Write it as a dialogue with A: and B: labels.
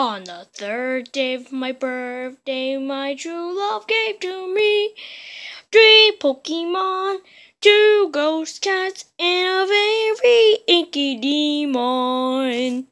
A: On the third day of my birthday, my true love gave to me three Pokemon, two ghost cats, and a very inky demon.